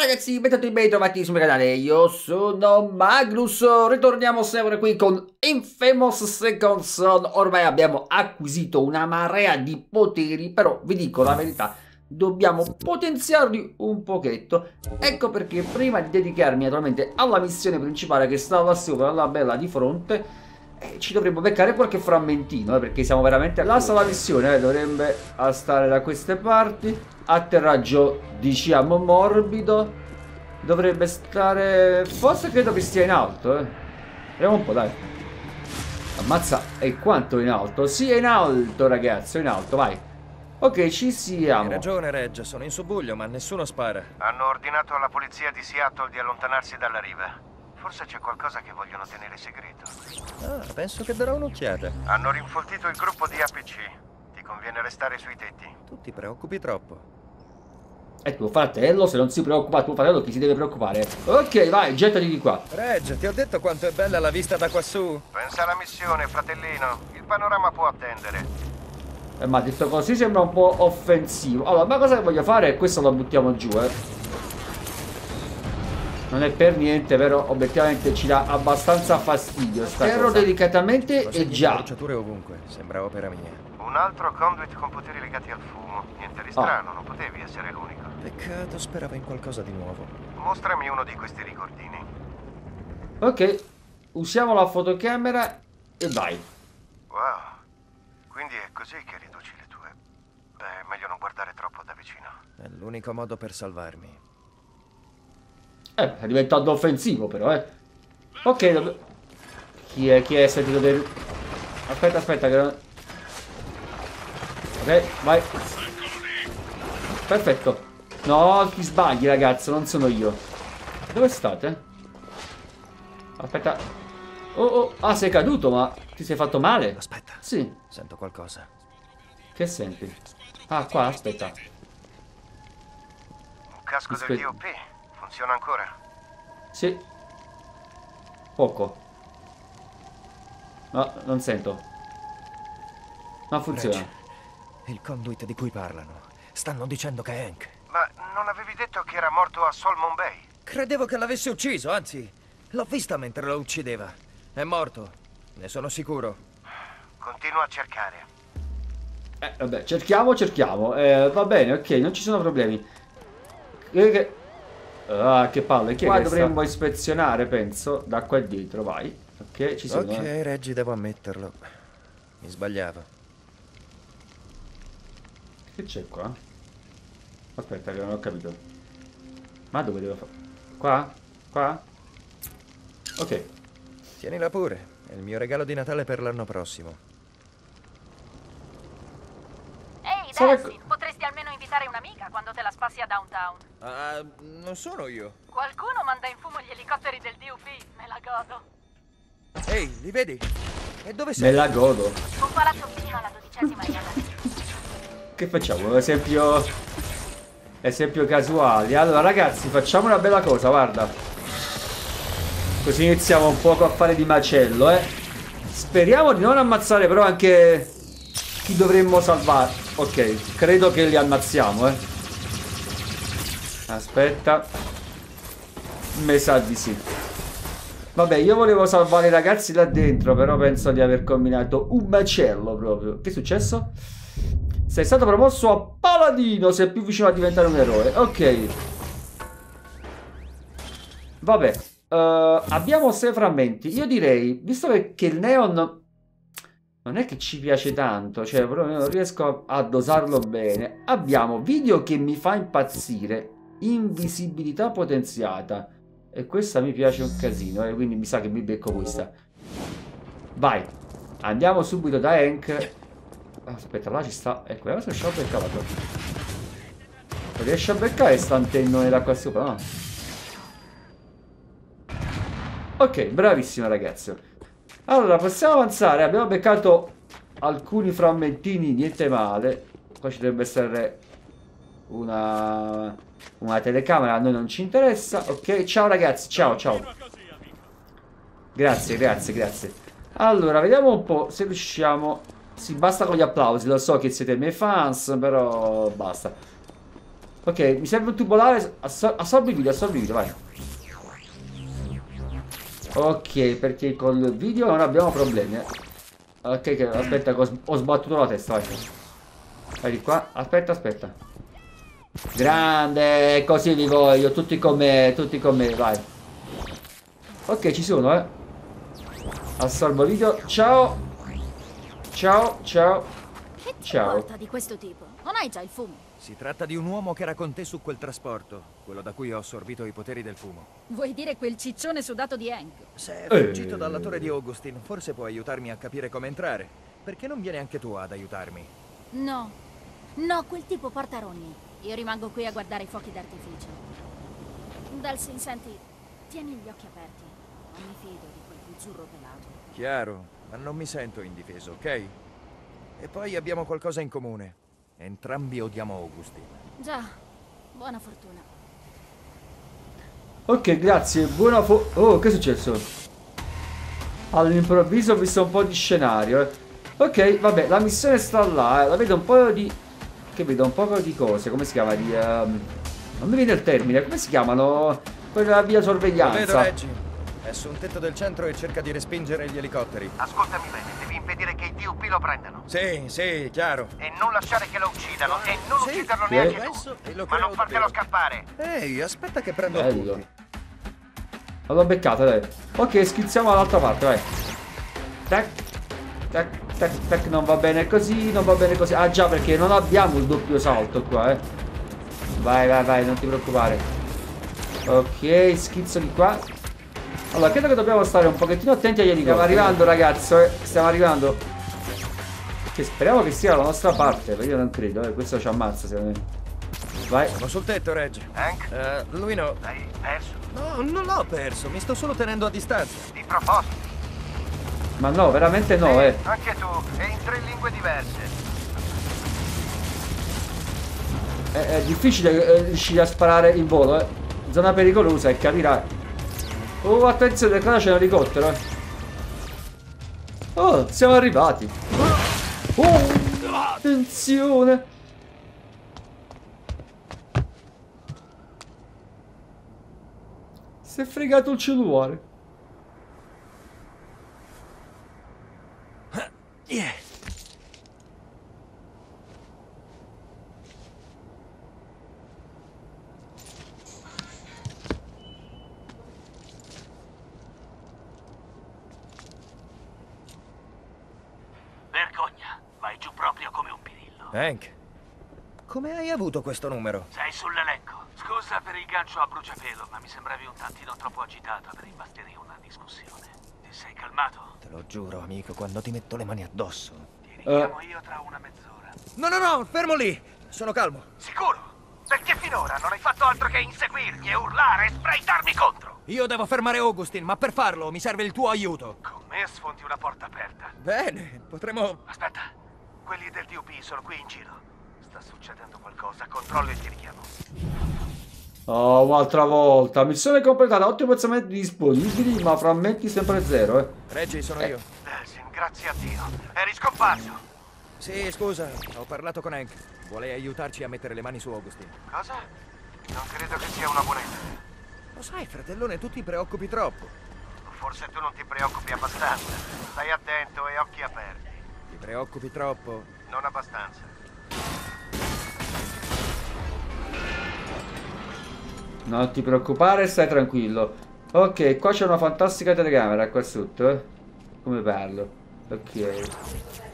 ragazzi, benvenuti ben trovati sul mio canale, io sono Magnus, ritorniamo sempre qui con Infamous Second Son, ormai abbiamo acquisito una marea di poteri, però vi dico la verità, dobbiamo potenziarli un pochetto, ecco perché prima di dedicarmi naturalmente alla missione principale che sta là sopra, la bella di fronte, eh, ci dovremmo beccare qualche frammentino, eh, perché siamo veramente... La sala missione eh, dovrebbe stare da queste parti, atterraggio diciamo morbido, dovrebbe stare... Forse credo che stia in alto, eh. Vediamo un po', dai. Ammazza, e quanto in alto? Sì, è in alto, ragazzi, è in alto, vai. Ok, ci siamo. Hai ragione, Reg, sono in subbuglio, ma nessuno spara. Hanno ordinato alla polizia di Seattle di allontanarsi dalla riva. Forse c'è qualcosa che vogliono tenere segreto. Ah, penso che darò un'occhiata. Hanno rinfoltito il gruppo di APC. Ti conviene restare sui tetti. Tu ti preoccupi troppo. È tuo fratello, se non si preoccupa tuo fratello chi si deve preoccupare? Ok, vai, gettati di qua. Reg, ti ho detto quanto è bella la vista da quassù. Pensa alla missione, fratellino. Il panorama può attendere. Eh, ma detto così sembra un po' offensivo. Allora, ma cosa voglio fare? Questo lo buttiamo giù, eh. Non è per niente, però obiettivamente ci dà abbastanza fastidio. Spero delicatamente e già. Ovunque, sembra opera mia. Un altro conduit con poteri legati al fumo. Niente di strano, non potevi essere l'unico. Peccato, speravo in qualcosa di nuovo. Mostrami uno di questi ricordini. Ok, usiamo la fotocamera e vai. Wow. Quindi è così che riduci le tue... Beh, meglio non guardare troppo da vicino. È l'unico modo per salvarmi. Eh, è diventato offensivo però, eh. Ok, dov- chi è, chi è sentito del... Aspetta, aspetta che... Ok, vai. Perfetto. No, ti sbagli ragazzo, non sono io. Dove state? Aspetta. Oh, oh, ah, sei caduto, ma ti sei fatto male? Aspetta, Sì. sento qualcosa. Che senti? Ah, qua, aspetta. Un casco del Aspetta. DOP. Funziona ancora? Sì. Poco. No, non sento. Non funziona. Reg, il conduit di cui parlano. Stanno dicendo che è Hank. Ma non avevi detto che era morto a Solomon Bay? Credevo che l'avesse ucciso, anzi, l'ho vista mentre lo uccideva. È morto, ne sono sicuro. Continua a cercare. Eh, vabbè, cerchiamo, cerchiamo. Eh, va bene, ok, non ci sono problemi. Che- Ah, che palle. Chi è Qua che dovremmo sta? ispezionare, penso. Da qua dietro, vai. Ok, ci sono. Ok, eh. Reggi, devo ammetterlo. Mi sbagliavo. Che c'è qua? Aspetta, che non ho capito. Ma dove devo fare? Qua? Qua? Ok. Tienila pure, è il mio regalo di Natale per l'anno prossimo. Ehi, Sarà Darcy, potresti almeno invitare un'amica quando te la spassi a downtown. Ah, non sono io. Qualcuno manda in fumo gli elicotteri del DUP, me la godo. Ehi, li vedi? E dove Me sei? la godo. Un palazzo vicino alla dodicesima riata. Che facciamo? Esempio... Esempio casuali. Allora, ragazzi, facciamo una bella cosa, guarda. Così iniziamo un poco a fare di macello, eh. Speriamo di non ammazzare però anche chi dovremmo salvare. Ok, credo che li ammazziamo, eh. Aspetta. Me sa di sì. Vabbè, io volevo salvare i ragazzi là dentro, però penso di aver combinato un macello proprio. Che è successo? Sei stato promosso a paladino, sei più vicino a diventare un eroe. Ok. Vabbè. eh, abbiamo sei frammenti. Io direi, visto che il neon non è che ci piace tanto, cioè proprio non riesco a, a dosarlo bene. Abbiamo video che mi fa impazzire. Invisibilità potenziata. E questa mi piace un casino, eh, quindi mi sa che mi becco questa. Vai. Andiamo subito da Hank. Aspetta, là ci sta. Ecco, vediamo se riesce a beccare. Non riesce a beccare sta antennone da qua sopra, no? Ok, bravissimo ragazzo. Allora, possiamo avanzare. Abbiamo beccato alcuni frammentini, niente male. Qua ci dovrebbe essere una, una telecamera, a noi non ci interessa. Ok, ciao ragazzi, ciao, ciao. Grazie, grazie, grazie. Allora, vediamo un po' se riusciamo... Sì, basta con gli applausi, lo so che siete miei fans, però basta. Ok, mi serve un tubolare. Assor assorbi il video, assorbi il video, vai. Ok, perché col video non abbiamo problemi. Eh. Ok, aspetta, ho, ho sbattuto la testa, vai. Vai di qua, aspetta, aspetta. Grande, così vi voglio, tutti con me, tutti con me, vai. Ok, ci sono, eh. Assorbo video, ciao. Ciao, ciao. Che ti Ciao. di questo tipo? Non hai già il fumo? Si tratta di un uomo che era con te su quel trasporto, quello da cui ho assorbito i poteri del fumo. Vuoi dire quel ciccione sudato di Hank? Se è Eh. fuggito dalla torre di Augustin, forse può aiutarmi a capire come entrare. Perché non vieni anche tu ad aiutarmi? No. No, quel tipo porta rogni. Io rimango qui a guardare i fuochi d'artificio. Dalsin, senti, tieni gli occhi aperti. Non mi fido di quel buzzurro pelato. Chiaro, ma non mi sento indifeso, ok? E poi abbiamo qualcosa in comune. Entrambi odiamo Augustin. Già, buona fortuna. Ok, grazie, buona fo... Oh, che è successo? All'improvviso ho visto un po' di scenario, eh. Ok, vabbè, la missione sta là, eh. La vedo un po' di... Che vedo un po' di cose, come si chiama? Di... ehm, Non mi viene il termine, come si chiamano? Quella via Lo vedo, sorveglianza. Reggi. È su un tetto del centro e cerca di respingere gli elicotteri. Ascoltami bene, impedire che i DUP lo prendano. Sì, sì, chiaro. E non lasciare che lo uccidano. E non Sì, ucciderlo sì. neanche Penso tu. lo Ma non fartelo scappare. Ehi, aspetta che prendo Bello. appunti. L'ho beccata, dai. Ok, schizziamo all'altra parte, vai. Tac, tac, tac, tac, non va bene così, non va bene così. Ah già, perché non abbiamo il doppio salto qua, eh. Vai, vai, vai, non ti preoccupare. Ok, schizzo di qua. Allora, credo che dobbiamo stare un pochettino attenti agli. Stiamo arrivando, ragazzo, eh. Stiamo arrivando. Che speriamo che sia la nostra parte, perché io non credo, eh. Questo ci ammazza, secondo me. Vai. Siamo sul tetto, Reggi. Hank, Eh, lui no. hai perso. No, non l'ho perso, mi sto solo tenendo a distanza. Di proposito. Ma no, veramente no, eh. Anche tu. E in tre lingue diverse. È, è difficile eh, riuscire a sparare in volo, eh. Zona pericolosa e capirai. Oh, attenzione, qua c'è un elicottero, eh. Oh, siamo arrivati. Oh, attenzione. Si è fregato il cellulare. Yeah. Vergogna, vai giù proprio come un pirillo. Hank, come hai avuto questo numero? Sei sull'elenco. Scusa per il gancio a bruciapelo, ma mi sembravi un tantino troppo agitata per imbastire una discussione. Ti sei calmato? Te lo giuro, amico, quando ti metto le mani addosso. Ti richiamo io tra una mezz'ora. No, no, no, fermo lì! Sono calmo. Sicuro? Perché finora non hai fatto altro che inseguirmi e urlare e spraitarmi contro. Io devo fermare Augustin, ma per farlo mi serve il tuo aiuto. Con me sfondi una porta aperta. Bene, potremo... Aspetta, quelli del DUP sono qui in giro. Sta succedendo qualcosa, controllo e ti richiamo. Oh, un'altra volta. Missione completata. Ottimi pezzamenti disponibili, ma frammenti sempre zero, eh. Reggie, sono io. Delsin, grazie a Dio. Eri scomparso. Sì, scusa, ho parlato con Hank. Vuole aiutarci a mettere le mani su Augustin. Cosa? Non credo che sia una buona idea. Lo sai, fratellone, tu ti preoccupi troppo. Forse tu non ti preoccupi abbastanza. Stai attento e occhi aperti. Ti preoccupi troppo. Non abbastanza. Non ti preoccupare, stai tranquillo. Ok, qua c'è una fantastica telecamera qua sotto, eh. Come parlo. Ok.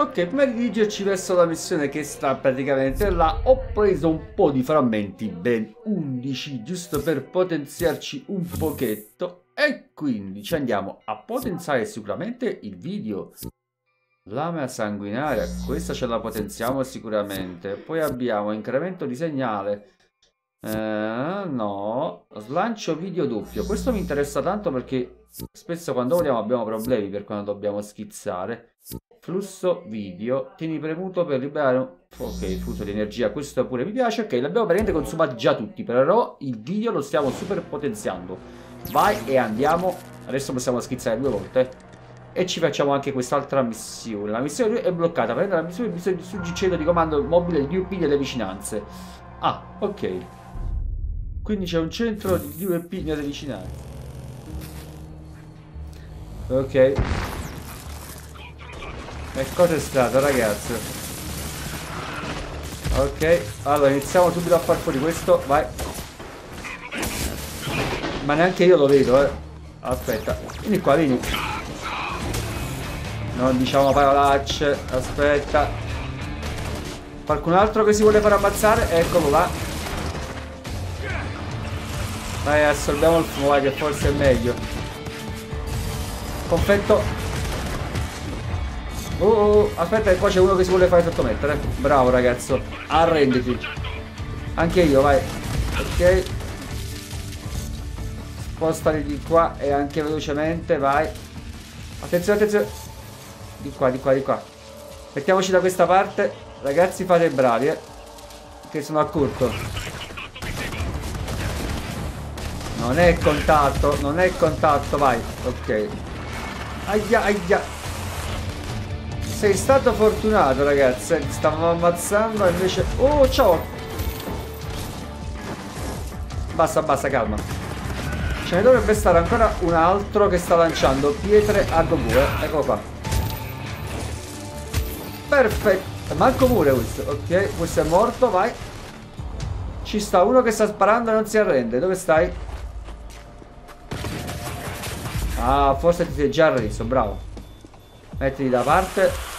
Ok, prima di dirigerci verso la missione che sta praticamente là, ho preso un po' di frammenti, ben 11, giusto per potenziarci un pochetto. E quindi ci andiamo a potenziare sicuramente il video. Lama sanguinaria, questa ce la potenziamo sicuramente. Poi abbiamo incremento di segnale. Eh, no, slancio video doppio. Questo mi interessa tanto perché spesso quando vogliamo abbiamo problemi per quando dobbiamo schizzare. Flusso video, tieni premuto per liberare un... Ok, flusso di energia, questo pure mi piace. Ok, l'abbiamo praticamente consumati già tutti, però il video lo stiamo super potenziando. Vai e andiamo. Adesso possiamo schizzare due volte. E ci facciamo anche quest'altra missione. La missione è bloccata. Prende la missione bisogno di suggerimento di comando mobile di UP nelle vicinanze. Ah, ok. Quindi c'è un centro di UP nelle vicinanze. Ok. E cosa è stato, ragazzi? Ok, allora iniziamo subito a far fuori questo, vai. Ma neanche io lo vedo, eh. Aspetta, vieni qua, vieni. Non diciamo parolacce, aspetta. Qualcun altro che si vuole far ammazzare? Eccolo là. Dai, assorbiamo il fumo, vai, che forse è meglio. Confetto. Oh, oh, aspetta, qua c'è uno che si vuole fare sottomettere. Bravo, ragazzo. Arrenditi. Anche io, vai. Ok. Spostali di qua e anche velocemente, vai. Attenzione, attenzione. Di qua, di qua, di qua. Mettiamoci da questa parte. Ragazzi, fate bravi, eh. Che sono a corto. Non è contatto, non è contatto, vai. Ok. Aia, aia. Sei stato fortunato, ragazzi. Stavamo ammazzando invece... Oh, ciao. Basta, basta, calma. Ce ne dovrebbe stare ancora un altro che sta lanciando pietre a go eh. Eccolo qua. Perfetto. Manco pure questo. Ok, questo è morto, vai. Ci sta uno che sta sparando e non si arrende. Dove stai? Ah, forse ti sei già arreso, bravo. Mettiti da parte.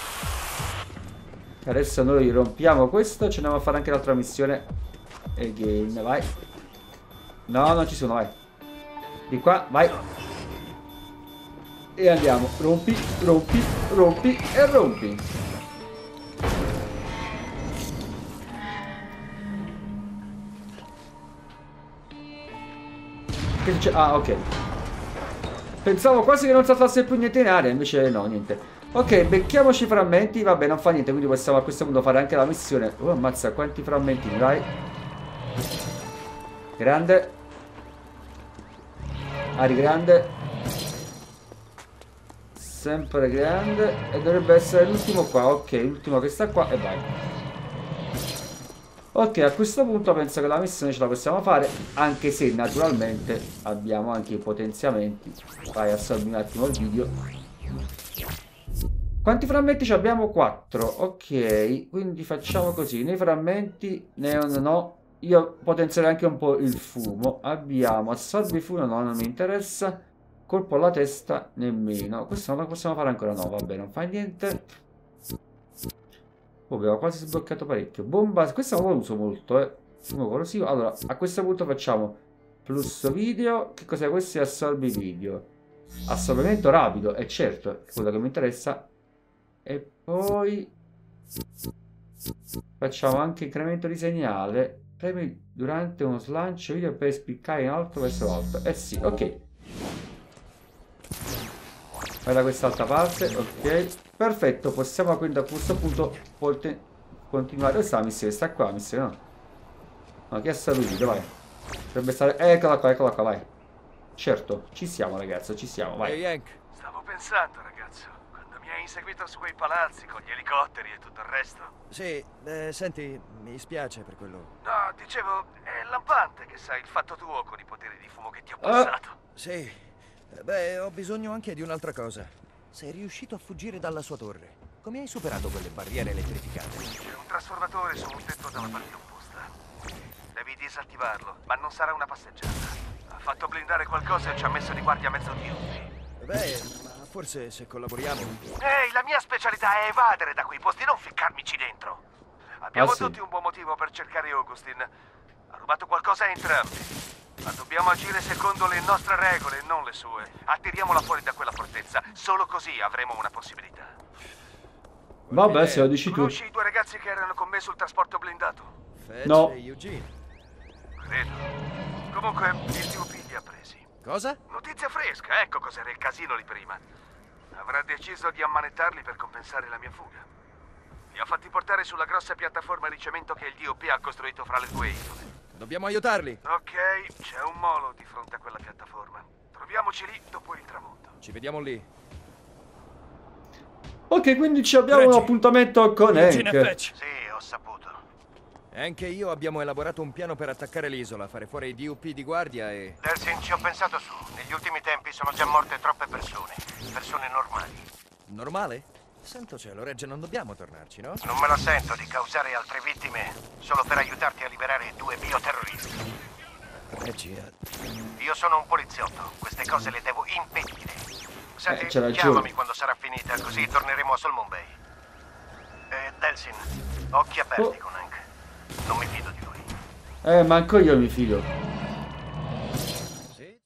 Adesso noi rompiamo questo. Ne andiamo a fare anche l'altra missione. Again, vai. No, non ci sono, vai. Di qua, vai. E andiamo. Rompi, rompi, rompi e rompi. Che succede? Ah, ok. Pensavo quasi che non saltasse più niente in aria, invece no, niente. Ok, becchiamoci i frammenti, vabbè, non fa niente, quindi possiamo a questo punto fare anche la missione. Oh, ammazza, quanti frammenti, dai. Grande. Ari grande. Sempre grande. E dovrebbe essere l'ultimo qua, ok, l'ultimo che sta qua e vai. Ok, a questo punto penso che la missione ce la possiamo fare, anche se naturalmente abbiamo anche i potenziamenti. Vai, assorbi un attimo il video. Quanti frammenti abbiamo? 4. Ok, quindi facciamo così. Nei frammenti, neon no. Io potenzierei anche un po' il fumo. Abbiamo assorbi fumo, no, non mi interessa. Colpo alla testa, nemmeno. Questo non lo possiamo fare ancora, no, vabbè, non fa niente. Oh, abbiamo quasi sbloccato parecchio. Bomba, questa non la uso molto, eh. Fumo corrosivo. Allora, a questo punto facciamo flusso video. Che cos'è questo? Assorbi video. Assorbimento rapido, è certo, quello che mi interessa. E poi facciamo anche incremento di segnale. Premi durante uno slancio video per spiccare in alto verso l'alto. Eh sì, ok. Vai da quest'altra parte, ok. Perfetto, possiamo quindi a questo punto continuare. Dove sta la missione? Sta qua missione, no? No, che è salutito, vai. Dovrebbe stare... Eccola qua, eccola qua, vai. Certo, ci siamo ragazzo, ci siamo, vai. Ehi, Hank. Stavo pensando, ragazzo, hai inseguito su quei palazzi con gli elicotteri e tutto il resto. Sì, eh, senti, mi spiace per quello. No, dicevo, è lampante che sai il fatto tuo con i poteri di fumo che ti ho Ah. passato. Sì, eh, beh, ho bisogno anche di un'altra cosa. Sei riuscito a fuggire dalla sua torre. Come hai superato quelle barriere elettrificate? C'è un trasformatore su un tetto dalla parte opposta. Devi disattivarlo, ma non sarà una passeggiata. Ha fatto blindare qualcosa e ci ha messo di guardia mezzo Dio. Beh, ma forse se collaboriamo... Ehi, la mia specialità è evadere da quei posti, non ficcarmici dentro. Abbiamo Ah, sì. tutti un buon motivo per cercare Augustin. Ha rubato qualcosa a entrambi. Ma dobbiamo agire secondo le nostre regole, non le sue. Attiriamola fuori da quella fortezza. Solo così avremo una possibilità. Vabbè, se lo dici tu. Conosci i due ragazzi che erano con me sul trasporto blindato? Fetch No. e Eugene. Credo. Comunque, il DUP li ha presi. Cosa? Notizia fresca, ecco cos'era il casino lì prima. Avrà deciso di ammanettarli per compensare la mia fuga. Li ha fatti portare sulla grossa piattaforma di cemento che il DOP ha costruito fra le due isole. Dobbiamo aiutarli. Ok, c'è un molo di fronte a quella piattaforma. Troviamoci lì dopo il tramonto. Ci vediamo lì. Ok, quindi ci abbiamo un Reggie, appuntamento con Hank. Sì, Anche io abbiamo elaborato un piano per attaccare l'isola, fare fuori i DUP di guardia e... Delsin, ci ho pensato su. Negli ultimi tempi sono già morte troppe persone. Persone normali. Normale? Santo cielo, Regge, non dobbiamo tornarci, no? Non me la sento di causare altre vittime solo per aiutarti a liberare due bioterroristi. Reggie, eh, Io sono un poliziotto. Queste cose le devo impedire. Senti, Eh, chiamami quando sarà finita, così torneremo a Solomon Bay. Eh, Delsin, occhi aperti Oh. con Hank. Non mi fido di lui. Eh, manco io mi fido. sì?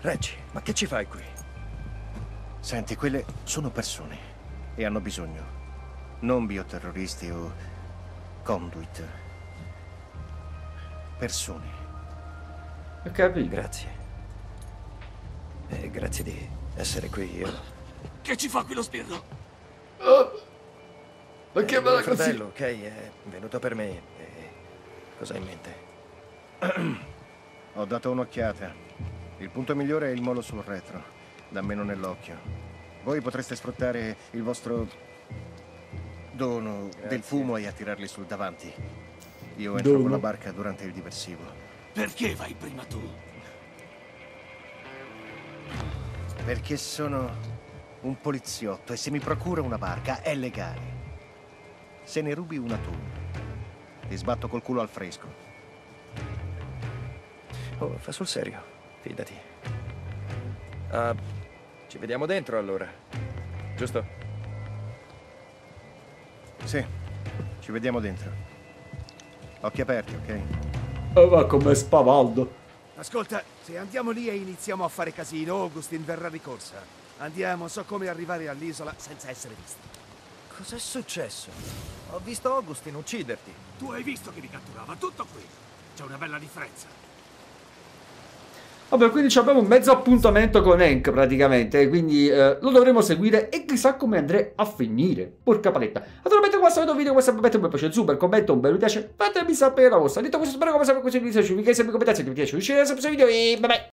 Reggie, ma che ci fai qui? Senti, quelle sono persone e hanno bisogno. Non bioterroristi o conduit. Persone. Ho capito. Grazie. E grazie di essere qui. Io... Che ci fa qui lo spirito? Ma che Eh, bella mio così. fratello, ok, è venuto per me. E cosa hai in mente? Ho dato un'occhiata. Il punto migliore è il molo sul retro, da meno nell'occhio. Voi potreste sfruttare il vostro dono del fumo e attirarli sul davanti. Io entro Dono? con la barca durante il diversivo. Perché vai prima tu? Perché sono un poliziotto e se mi procura una barca è legale. Se ne rubi una tu, ti sbatto col culo al fresco. Oh, fa sul serio, fidati. Ah, ci vediamo dentro allora. Giusto? Sì, ci vediamo dentro. Occhi aperti, ok? Oh, ma come spavaldo. Ascolta, se andiamo lì e iniziamo a fare casino, Augustin verrà di corsa. Andiamo, so come arrivare all'isola senza essere visti. Cos'è successo? Ho visto Augustin ucciderti. Tu hai visto che mi catturava, tutto qui. C'è una bella differenza. Vabbè, quindi abbiamo un mezzo appuntamento con Hank praticamente, quindi eh, lo dovremo seguire e chissà come andrà a finire. Porca paletta. Naturalmente questo video, video questo mettete un piace, super, commento, un bel mi piace, fatemi sapere la vostra. Detto questo spero come sempre questo video, se vi piace, se vi commentate, se vi piace, uscire sempre questo video e bye bye.